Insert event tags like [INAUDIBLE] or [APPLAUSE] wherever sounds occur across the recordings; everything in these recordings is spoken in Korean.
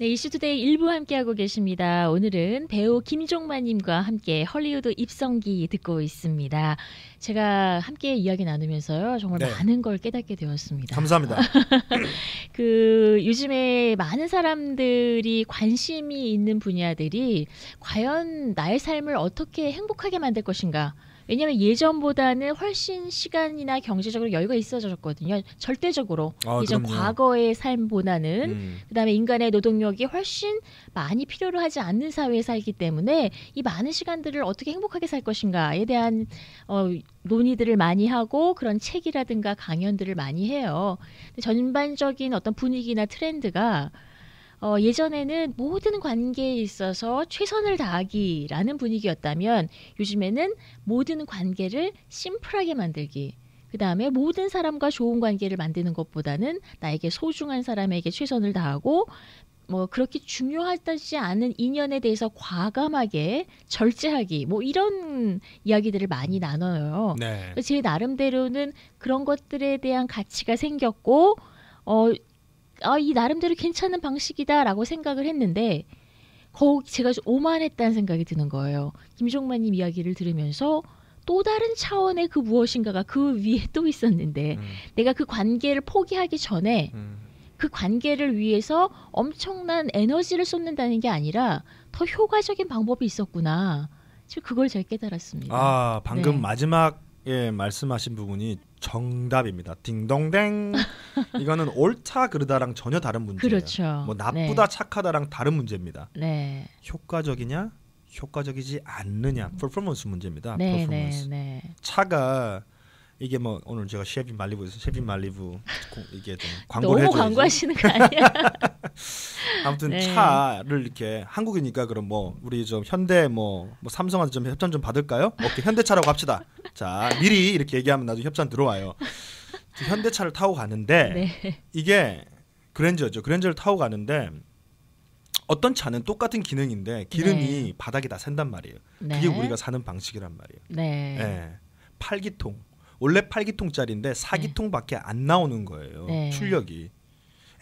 네, 이슈투데이 일부 함께하고 계십니다. 오늘은 배우 김종만님과 함께 헐리우드 입성기 듣고 있습니다. 제가 함께 이야기 나누면서요, 정말 네. 많은 걸 깨닫게 되었습니다. 감사합니다. [LAUGHS] 그 요즘에 많은 사람들이 관심이 있는 분야들이 과연 나의 삶을 어떻게 행복하게 만들 것인가? 왜냐하면 예전보다는 훨씬 시간이나 경제적으로 여유가 있어졌거든요. 절대적으로 아, 예전 그럼요. 과거의 삶보다는 음. 그다음에 인간의 노동력이 훨씬 많이 필요로 하지 않는 사회에 살기 때문에 이 많은 시간들을 어떻게 행복하게 살 것인가에 대한 어, 논의들을 많이 하고 그런 책이라든가 강연들을 많이 해요. 근데 전반적인 어떤 분위기나 트렌드가 어, 예전에는 모든 관계에 있어서 최선을 다하기라는 분위기였다면 요즘에는 모든 관계를 심플하게 만들기. 그 다음에 모든 사람과 좋은 관계를 만드는 것보다는 나에게 소중한 사람에게 최선을 다하고 뭐 그렇게 중요하지 않은 인연에 대해서 과감하게 절제하기 뭐 이런 이야기들을 많이 나눠요. 네. 제 나름대로는 그런 것들에 대한 가치가 생겼고 어, 아, 이 나름대로 괜찮은 방식이다라고 생각을 했는데 거 제가 좀 오만했다는 생각이 드는 거예요. 김종만님 이야기를 들으면서 또 다른 차원의 그 무엇인가가 그 위에 또 있었는데 음, 내가 그 관계를 포기하기 전에 음. 그 관계를 위해서 엄청난 에너지를 쏟는다는 게 아니라 더 효과적인 방법이 있었구나. 지금 그걸 잘 깨달았습니다. 아 방금 네. 마지막에 말씀하신 부분이 정답입니다. 딩동댕. [LAUGHS] 이거는 옳다 그르다랑 전혀 다른 문제예요. 그렇죠. 뭐 나쁘다 착하다랑 다른 문제입니다. 네. 효과적이냐 효과적이지 않느냐 퍼포먼스 문제입니다. 네, 네, 퍼포먼스. 네. 차가 이게 뭐 오늘 제가 셰빈 말리브에서 셰빈 말리브 고- 이게 좀 [LAUGHS] 광고를 너무. 광고하시는 거 아니야? [LAUGHS] 아무튼 네. 차를 이렇게 한국이니까 그럼 뭐 우리 좀 현대 뭐, 뭐 삼성한테 좀 협찬 좀 받을까요? 오케이 현대차라고 합시다. 자 미리 이렇게 얘기하면 나중에 협찬 들어와요. 그 현대차를 타고 가는데 [LAUGHS] 네. 이게 그랜저죠. 그랜저를 타고 가는데 어떤 차는 똑같은 기능인데 기름이 네. 바닥에 다 샌단 말이에요. 네. 그게 우리가 사는 방식이란 말이에요. 네. 예. 8기통. 원래 8기통짜리인데 4기통밖에 안 나오는 거예요. 네. 출력이.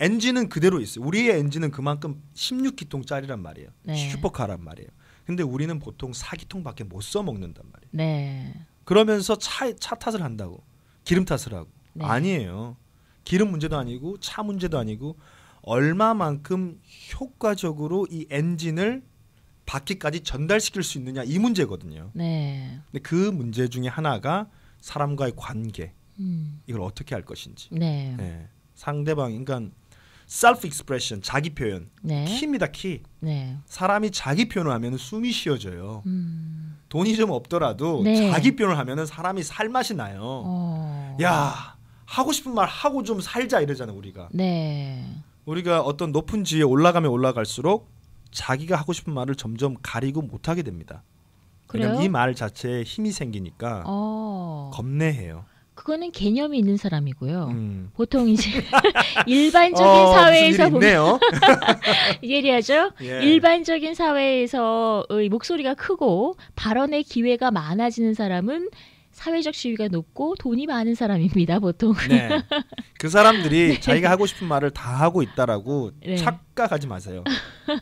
엔진은 그대로 있어요. 우리의 엔진은 그만큼 16기통짜리란 말이에요. 네. 슈퍼카란 말이에요. 근데 우리는 보통 4기통밖에 못 써먹는단 말이에요. 네. 그러면서 차, 차 탓을 한다고. 기름 탓을 하고. 네. 아니에요. 기름 문제도 아니고 차 문제도 아니고 얼마만큼 효과적으로 이 엔진을 바퀴까지 전달시킬 수 있느냐 이 문제거든요. 네. 근데 그 문제 중에 하나가 사람과의 관계 음. 이걸 어떻게 할 것인지 네. 예. 상대방 그러니까 self expression 자기 표현 네. 키입니다 키 네. 사람이 자기 표현을 하면 숨이 쉬어져요 음. 돈이 좀 없더라도 네. 자기 표현을 하면 사람이 살 맛이 나요 어. 야 하고 싶은 말 하고 좀 살자 이러잖아 우리가 네. 우리가 어떤 높은 지위에 올라가면 올라갈수록 자기가 하고 싶은 말을 점점 가리고 못하게 됩니다 그래요? 왜냐면 이 말 자체에 힘이 생기니까 어. 겁내해요 그거는 개념이 있는 사람이고요. 음. 보통 이제 [LAUGHS] [LAUGHS] 일반적인 어, 사회에서 보면. [LAUGHS] 예리하죠. 예. 일반적인 사회에서의 목소리가 크고 발언의 기회가 많아지는 사람은 사회적 지위가 높고 돈이 많은 사람입니다. 보통. 네. 그 사람들이 자기가 하고 싶은 말을 다 하고 있다라고 네. 착각하지 마세요.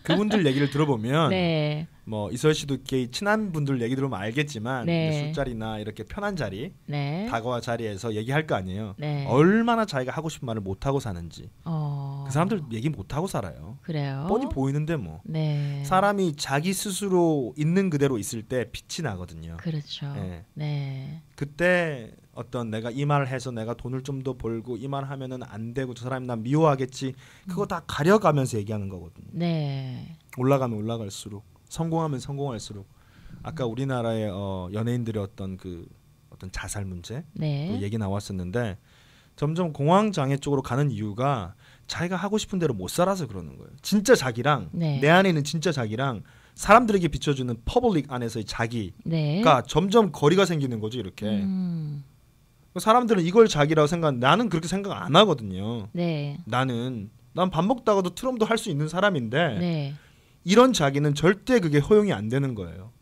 그분들 얘기를 들어보면 네. 뭐 이설 씨도 이렇게 친한 분들 얘기 들으면 알겠지만 네. 술자리나 이렇게 편한 자리, 네. 다과와 자리에서 얘기할 거 아니에요. 네. 얼마나 자기가 하고 싶은 말을 못 하고 사는지. 어. 그 사람들 얘기 못 하고 살아요. 그래요. 뻔히 보이는데 뭐. 네. 사람이 자기 스스로 있는 그대로 있을 때 빛이 나거든요. 그렇죠. 네. 네. 그때 어떤 내가 이 말을 해서 내가 돈을 좀 더 벌고 이 말 하면은 안 되고 저 사람이 난 미워하겠지 그거 다 가려가면서 얘기하는 거거든요. 네. 올라가면 올라갈수록 성공하면 성공할수록 아까 우리나라의 어, 연예인들의 어떤 그 어떤 자살 문제 네. 그 얘기 나왔었는데 점점 공황 장애 쪽으로 가는 이유가 자기가 하고 싶은 대로 못 살아서 그러는 거예요. 진짜 자기랑 네. 내 안에 있는 진짜 자기랑 사람들에게 비춰주는 public 안에서의 자기가 네. 점점 거리가 생기는 거죠 이렇게. 음. 사람들은 이걸 자기라고 생각 나는 그렇게 생각 안 하거든요. 네. 나는 난 밥 먹다가도 트럼도 할 수 있는 사람인데 네. 이런 자기는 절대 그게 허용이 안 되는 거예요.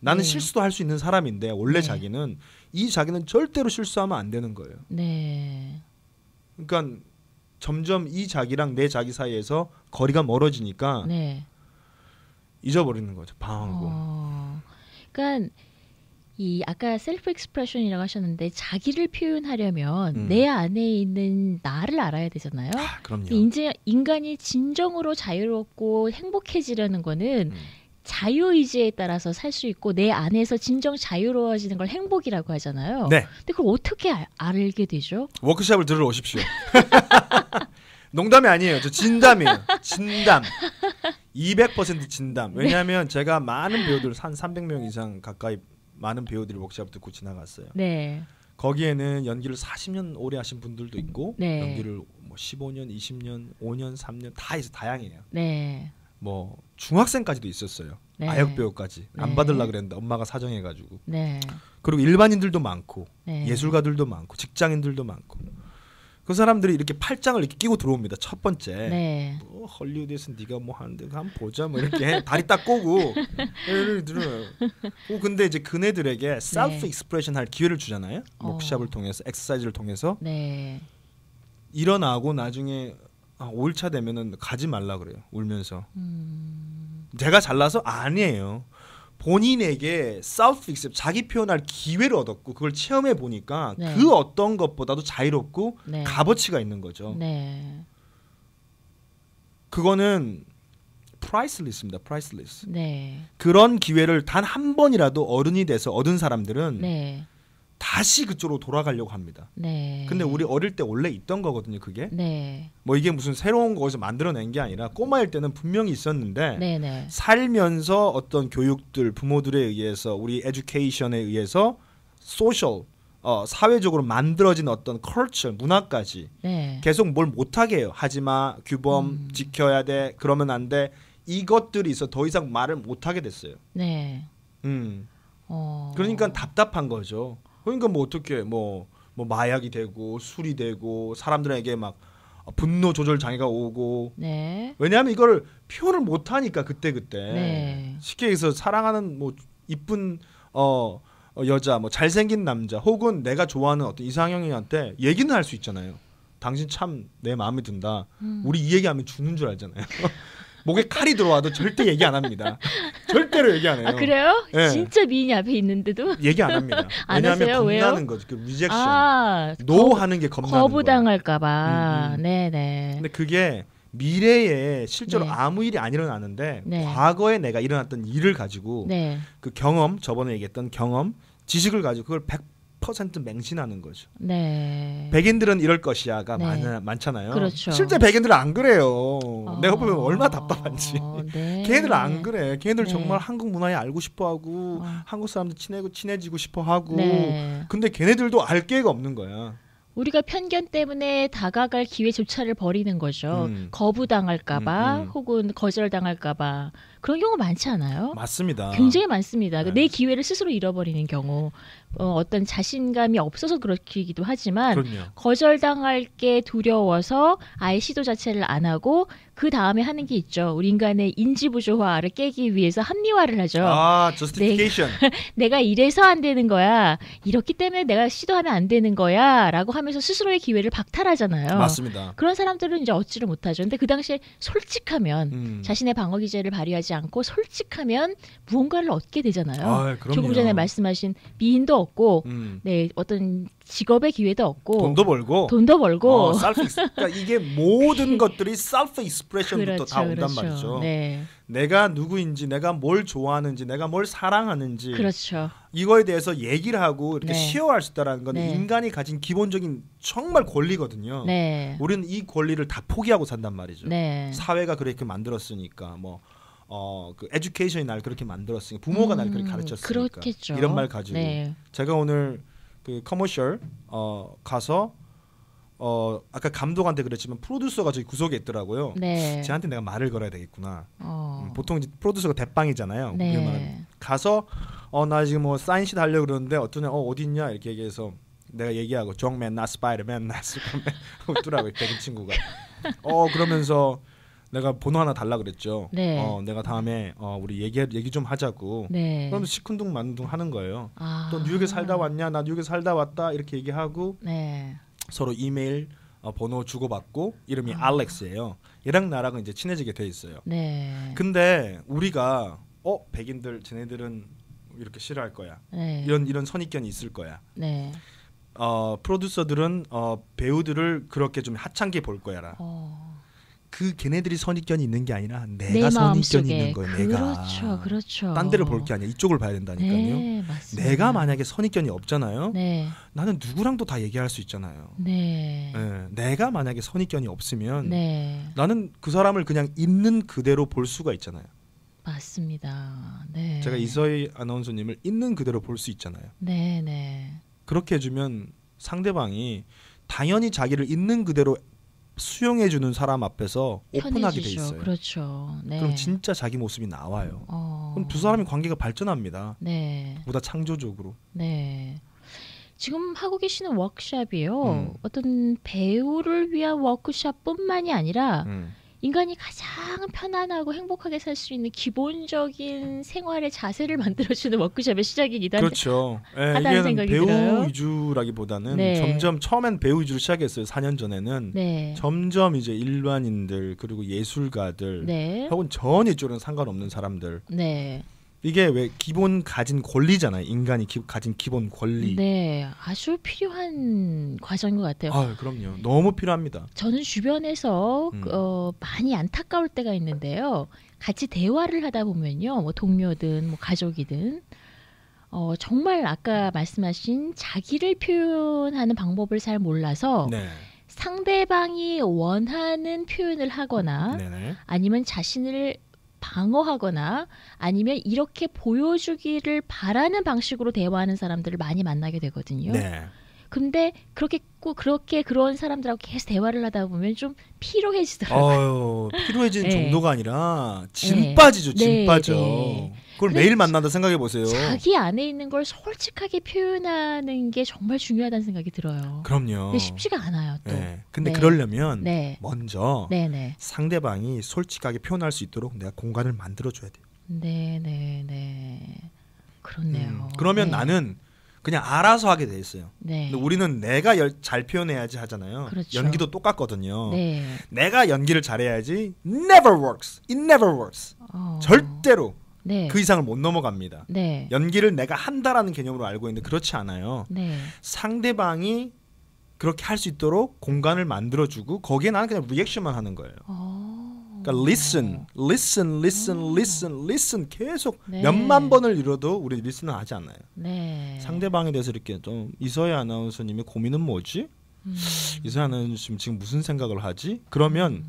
나는 네. 실수도 할 수 있는 사람인데 원래 네. 자기는 이 자기는 절대로 실수하면 안 되는 거예요. 네. 그러니까 점점 이 자기랑 내 자기 사이에서 거리가 멀어지니까 네. 잊어버리는 거죠. 방황하고. 어, 그러니까 이 아까 self expression이라고 하셨는데 자기를 표현하려면 음. 내 안에 있는 나를 알아야 되잖아요. 아, 그럼요. 이제 인간이 진정으로 자유롭고 행복해지려는 거는 음. 자유 의지에 따라서 살 수 있고 내 안에서 진정 자유로워지는 걸 행복이라고 하잖아요. 네. 근데 그걸 어떻게 알, 알게 되죠? 워크숍을 들으러 오십시오. [LAUGHS] 농담이 아니에요. 저 진담이에요. 진담. 200% 진담. 왜냐하면 제가 많은 배우들 한 300명 이상 가까이 많은 배우들이 워크숍 듣고 지나갔어요. 네. 거기에는 연기를 40년 오래 하신 분들도 있고 네. 연기를 뭐 15년, 20년, 5년, 3년 다 있어 다양해요. 네. 뭐 중학생까지도 있었어요. 네. 아역 배우까지 안 네. 받으려 그랬는데 엄마가 사정해 가지고 네. 그리고 일반인들도 많고 네. 예술가들도 많고 직장인들도 많고 그 사람들이 이렇게 팔짱을 이렇게 끼고 들어옵니다. 첫 번째 네. 뭐 헐리우드에서 네가 뭐 하는데 한번 보자 뭐 이렇게 [LAUGHS] 다리 딱 꼬고 예를 들어요. 어, 근데 이제 그네들에게 self expression 할 기회를 주잖아요. 네. 어. 통해서 엑서사이즈를 통해서 네. 일어나고 나중에 아, 5일차 되면은 가지 말라 그래요. 울면서. 음. 제가 잘나서 아니에요. 본인에게 self ex 자기 표현할 기회를 얻었고 그걸 체험해 보니까 네. 그 어떤 것보다도 자유롭고 네. 값어치가 있는 거죠. 네. 그거는 priceless입니다. priceless. 네. 그런 기회를 단 한 번이라도 어른이 돼서 얻은 사람들은 네. 다시 그쪽으로 돌아가려고 합니다. 네. 근데 우리 어릴 때 원래 있던 거거든요. 그게 네. 뭐 이게 무슨 새로운 거에서 만들어낸 게 아니라 꼬마일 때는 분명히 있었는데 네, 네. 살면서 어떤 교육들 부모들에 의해서 우리 education에 의해서 social 어, 사회적으로 만들어진 어떤 culture 문화까지 네. 계속 뭘 못하게 해요. 하지마 규범 음. 지켜야 돼 그러면 안 돼 이것들이 있어 더 이상 말을 못하게 됐어요. 네. 음 어. 그러니까 답답한 거죠. 그러니까 뭐 어떻게 뭐, 뭐 마약이 되고 술이 되고 사람들에게 막 분노 조절 장애가 오고 네. 왜냐하면 이걸 표현을 못 하니까 그때 그때 네. 쉽게 얘기해서 사랑하는 뭐 이쁜 어, 어, 여자 뭐 잘생긴 남자 혹은 내가 좋아하는 어떤 이상형이한테 얘기는 할 수 있잖아요. 당신 참 내 마음에 든다. 음. 우리 이 얘기하면 죽는 줄 알잖아요. [LAUGHS] 목에 칼이 들어와도 절대 얘기 안 합니다. 절대로 얘기 안 해요. 아 그래요? 네. 진짜 미인이 앞에 있는데도 얘기 안 합니다. [LAUGHS] 안 왜냐하면 하세요? 왜요? 겁나는 거죠. 그 rejection. 아 no 하는 게 겁나는 거예요. 거부당할까봐. 음, 음. 네네. 근데 그게 미래에 실제로 네. 아무 일이 안 일어나는데 네. 과거에 내가 일어났던 일을 가지고 네. 그 경험 저번에 얘기했던 경험 지식을 가지고 그걸 100% 맹신하는 거죠. 네. 백인들은 이럴 것이야가 네. 많, 많잖아요. 그렇죠. 실제 백인들은 안 그래요. 어, 내가 보면 얼마나 답답한지. 네. 걔네들은 안 그래. 걔네들 네. 정말 한국 문화에 알고 싶어 하고 어. 한국 사람들 친해고 친해지고 싶어 하고. 네. 근데 걔네들도 알 기회가 없는 거야. 우리가 편견 때문에 다가갈 기회조차를 버리는 거죠. 음. 거부당할까봐 음, 음. 혹은 거절당할까봐 그런 경우 많지 않아요? 맞습니다. 굉장히 많습니다. 네. 내 기회를 스스로 잃어버리는 경우, 어, 어떤 자신감이 없어서 그렇기도 하지만 그럼요. 거절당할 게 두려워서 아예 시도 자체를 안 하고 그 다음에 하는 게 있죠. 우리 인간의 인지 부조화를 깨기 위해서 합리화를 하죠. 아, justification. [LAUGHS] 내가 이래서 안 되는 거야. 이렇기 때문에 내가 시도하면 안 되는 거야라고 하면서 스스로의 기회를 박탈하잖아요. 맞습니다. 그런 사람들은 이제 얻지를 못하죠. 근데 그 당시에 솔직하면 음. 자신의 방어 기제를 발휘하지 않고 솔직하면 무언가를 얻게 되잖아요. 아. 조금 전에 말씀하신 미인도 얻고 음. 네 어떤 직업의 기회도 얻고 돈도 벌고 돈도 벌고 어, 그러니까 이게 모든 것들이 self expression부터 그렇죠, 다 온단 그렇죠. 말이죠. 네, 내가 누구인지, 내가 뭘 좋아하는지, 내가 뭘 사랑하는지 그렇죠. 이거에 대해서 얘기를 하고 이렇게 네. 시어할 수 있다는 건 네. 인간이 가진 기본적인 정말 권리거든요. 네, 우리는 이 권리를 다 포기하고 산단 말이죠. 네. 사회가 그렇게 만들었으니까 뭐 어, 그 education이 날 그렇게 만들었으니까 부모가 날 그렇게 음, 가르쳤으니까 그렇겠죠. 이런 말 가지고 네, 제가 오늘 그 commercial 어 가서 어 아까 감독한테 그랬지만 프로듀서가 저기 구석에 있더라고요. 네. 쟤한테 내가 말을 걸어야 되겠구나. 어. 음, 보통 이제 프로듀서가 대빵이잖아요. 네. 가서 어 나 지금 뭐 사인실 하려고 그러는데 어떠냐 어 어디 있냐 이렇게 얘기해서 내가 얘기하고 정맨 나 스파이더맨 나 슈퍼맨 웃더라고요 백인 친구가 어 그러면서 내가 번호 하나 달라 그랬죠 네. 어 내가 다음에 어 우리 얘기 얘기 좀 하자고 네. 그럼 시큰둥 만둥 하는 거예요 아. 또 뉴욕에 살다 왔냐 나 뉴욕에 살다 왔다 이렇게 얘기하고 네. 서로 이메일 어, 번호 주고받고 이름이 아. 알렉스예요. 얘랑 나랑은 이제 친해지게 돼 있어요. 네. 근데 우리가 어 백인들 쟤네들은 이렇게 싫어할 거야. 네. 이런 이런 선입견이 있을 거야. 네. 어 프로듀서들은 어 배우들을 그렇게 좀 하찮게 볼 거야라. 어. 그 걔네들이 선입견이 있는 게 아니라 내 내가 선입견이 있는 거예요. 내가. 그렇죠, 그렇죠. 딴 데를 볼 게 아니야. 이쪽을 봐야 된다니까요. 네, 맞습니다. 내가 만약에 선입견이 없잖아요. 네, 나는 누구랑도 다 얘기할 수 있잖아요. 네, 예, 내가 만약에 선입견이 없으면 네, 나는 그 사람을 그냥 있는 그대로 볼 수가 있잖아요. 맞습니다. 네, 제가 이서희 아나운서님을 있는 그대로 볼 수 있잖아요. 네, 네, 그렇게 해주면 상대방이 당연히 자기를 있는 그대로 수용해 주는 사람 앞에서 오픈하게 돼. 있어요. 그렇죠. 네. 그럼 진짜 자기 모습이 나와요. 어, 그럼 두 사람의 관계가 발전합니다. 네, 보다 창조적으로. 네. 지금 하고 계시는 워크샵이요. 음. 어떤 배우를 위한 워크샵뿐만이 아니라 음. 인간이 가장 편안하고 행복하게 살 수 있는 기본적인 생활의 자세를 [LAUGHS] 만들어주는 워크샵의 시작이기도 한데 그렇죠. 예, 하다는 생각이 배우 들어요. 위주라기보다는 네. 점점 처음엔 배우 위주로 시작했어요. 4년 전에는 네, 점점 이제 일반인들 그리고 예술가들 네, 혹은 전 이쪽은 상관없는 사람들 네, 이게 왜 기본 가진 권리잖아요. 인간이 기, 가진 기본 권리. 네, 아주 필요한 과정인 것 같아요. 아, 그럼요. 너무 필요합니다. 저는 주변에서 음. 어, 많이 안타까울 때가 있는데요. 같이 대화를 하다 보면요, 뭐 동료든 뭐 가족이든 어, 정말 아까 말씀하신 자기를 표현하는 방법을 잘 몰라서 네. 상대방이 원하는 표현을 하거나 네네. 아니면 자신을 방어하거나 아니면 이렇게 보여주기를 바라는 방식으로 대화하는 사람들을 많이 만나게 되거든요. 네. 근데 그렇게 꼭 그렇게 그런 사람들하고 계속 대화를 하다 보면 좀 피로해지더라고요. 어유 피로해지는 [LAUGHS] 네. 정도가 아니라 진 네. 빠지죠. 진 네, 빠져. 네. 그걸 매일 만난다 생각해 보세요. 자기 안에 있는 걸 솔직하게 표현하는 게 정말 중요하다는 생각이 들어요. 그럼요. 쉽지가 않아요. 또. 네. 근데 네. 그러려면 네, 먼저 네, 네, 상대방이 솔직하게 표현할 수 있도록 내가 공간을 만들어 줘야 돼요. 네, 네, 네. 그렇네요. 음, 그러면 네. 나는 그냥 알아서 하게 돼 있어요. 네, 근데 우리는 내가 열- 잘 표현해야지 하잖아요. 그렇죠. 연기도 똑같거든요. 네, 내가 연기를 잘해야지 never works. It never works. 어, 절대로 네, 그 이상을 못 넘어갑니다. 네, 연기를 내가 한다라는 개념으로 알고 있는데 그렇지 않아요. 네, 상대방이 그렇게 할 수 있도록 공간을 만들어주고 거기에 나는 그냥 리액션만 하는 거예요. 어, 그러니까 listen, listen, listen, listen, listen 계속 네. 몇만 번을 이뤄도 우리 리슨을 하지 않아요. 네, 상대방에 대해서 이렇게 좀 이서희 아나운서님의 고민은 뭐지? 음, 이서희 아나운서님 지금 무슨 생각을 하지? 그러면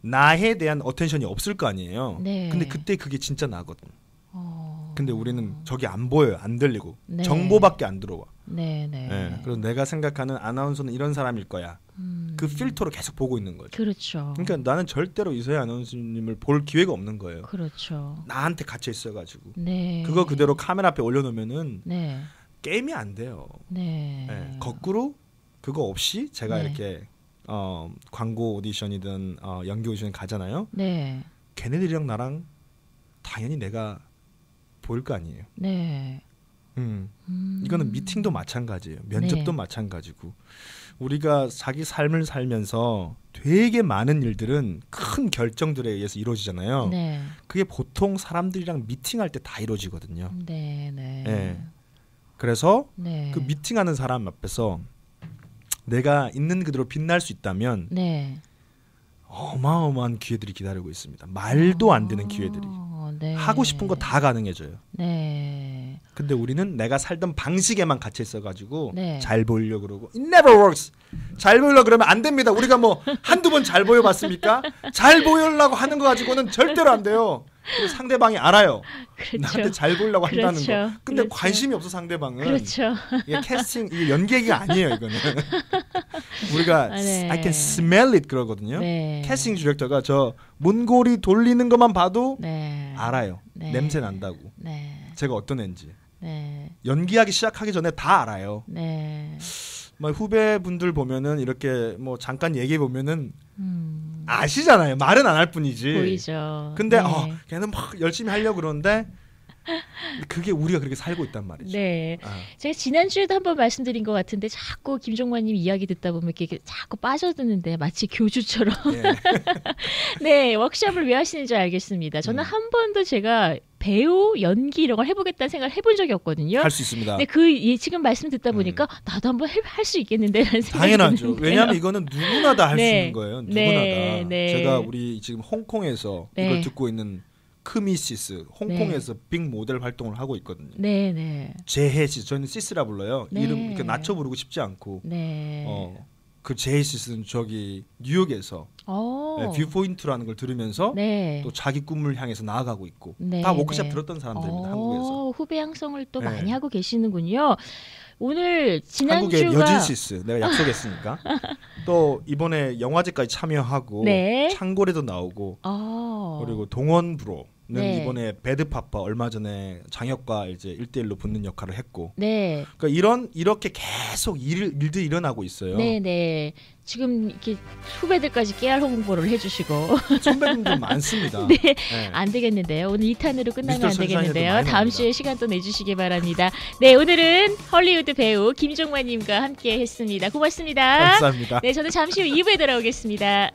나에 대한 어텐션이 없을 거 아니에요. 네. 근데 그때 그게 진짜 나거든. 어, 근데 우리는 저기 안 보여요, 안 들리고 네. 정보밖에 안 들어와. 네, 네, 예, 그래서 내가 생각하는 아나운서는 이런 사람일 거야. 음, 그 필터로 계속 보고 있는 거죠. 그렇죠. 그러니까 나는 절대로 이서희 아나운서님을 볼 기회가 없는 거예요. 그렇죠. 나한테 갇혀 있어가지고 네. 그거 그대로 카메라 앞에 올려놓으면은 네. 게임이 안 돼요. 네. 예, 거꾸로 그거 없이 제가 네. 이렇게 어, 광고 오디션이든 어, 연기 오디션 가잖아요. 네. 걔네들이랑 나랑 당연히 내가 보일 거 아니에요. 네. 음, 음. 이거는 미팅도 마찬가지예요. 면접도 네. 마찬가지고 우리가 자기 삶을 살면서 되게 많은 일들은 큰 결정들에 의해서 이루어지잖아요. 네. 그게 보통 사람들이랑 미팅할 때 다 이루어지거든요. 네. 네. 예. 그래서 네. 그 미팅하는 사람 앞에서 내가 있는 그대로 빛날 수 있다면 네. 어마어마한 기회들이 기다리고 있습니다. 말도 안 되는 기회들이. 어, 네. 하고 싶은 거 다 가능해져요. 네. 근데 우리는 내가 살던 방식에만 갇혀 있어가지고 네. 잘 보이려 그러고 it never works. 잘 보이려 그러면 안 됩니다. 우리가 뭐 한두 번 잘 보여봤습니까? 잘 보이려고 하는 거 가지고는 절대로 안 돼요. 상대방이 알아요. 그렇죠. 나한테 잘 보이려고 한다는 그렇죠. 거. 근데 그렇죠. 관심이 없어 상대방은. 그렇죠. 이게 캐스팅 이게 연기 얘기가 아니에요 이거는. [LAUGHS] 우리가 아, 네. I can smell it 그러거든요. 네. 캐스팅 디렉터가 저 문고리 돌리는 것만 봐도 네. 알아요. 네. 냄새 난다고. 네. 제가 어떤 애인지. 네. 연기하기 시작하기 전에 다 알아요. 네. 막 후배분들 보면은 이렇게 뭐 잠깐 얘기해 보면은 음. 아시잖아요. 말은 안 할 뿐이지. 보이죠. 근데 네. 어, 걔는 막 열심히 하려고 그러는데 그게 우리가 그렇게 살고 있단 말이죠. 네. 아, 제가 지난주에도 한번 말씀드린 것 같은데 자꾸 김종관님 이야기 듣다 보면 이렇게 자꾸 빠져드는데 마치 교주처럼 예. [LAUGHS] 네 워크숍을 왜 하시는지 알겠습니다. 저는 음. 한 번도 제가 배우 연기 이런 걸 해보겠다는 생각을 해본 적이 없거든요. 할 수 있습니다. 근데 그 예, 지금 말씀 듣다 보니까 나도 한번 할 수 있겠는데라는 생각이 음. 당연하죠. 드는데요. 왜냐하면 이거는 누구나 다 할수 네. 있는 거예요. 누구나 네, 다. 네. 제가 우리 지금 홍콩에서 네. 이걸 듣고 있는 크미 sis 홍콩에서 big 모델 활동을 하고 있거든요. 네, 네, 제해 시 저희는 sis라 불러요. 네. 이름 이렇게 낮춰 부르고 싶지 않고 네. 어. 그 제해 sis는 저기 뉴욕에서 어. 네, viewpoint라는 걸 들으면서 네. 또 자기 꿈을 향해서 나아가고 있고 네, 다 워크숍 네. 들었던 사람들입니다. 어, 한국에서. 후배 양성을 또 네. 많이 하고 계시는군요. 오늘 한국의 지난주가 여진 sis 내가 약속했으니까 [LAUGHS] 또 이번에 영화제까지 참여하고 네. 창고래도 나오고 어. 그리고 동원브로는 네. 이번에 배드파파 얼마 전에 장혁과 이제 1대1로 붙는 역할을 했고 네. 그러니까 이런 이렇게 계속 일, 일들이 일어나고 있어요. 네, 네. 지금 이렇게 후배들까지 깨알 홍보를 해주시고 [LAUGHS] 선배님들 많습니다. 네. 네. 안 되겠는데요. 오늘 2탄으로 끝나면 안 되겠는데요. 다음. 주에 시간 또 내주시기 바랍니다. 네, 오늘은 헐리우드 배우 김종만님과 함께 했습니다. 고맙습니다. 감사합니다. 네, 저는 잠시 후 2부에 돌아오겠습니다.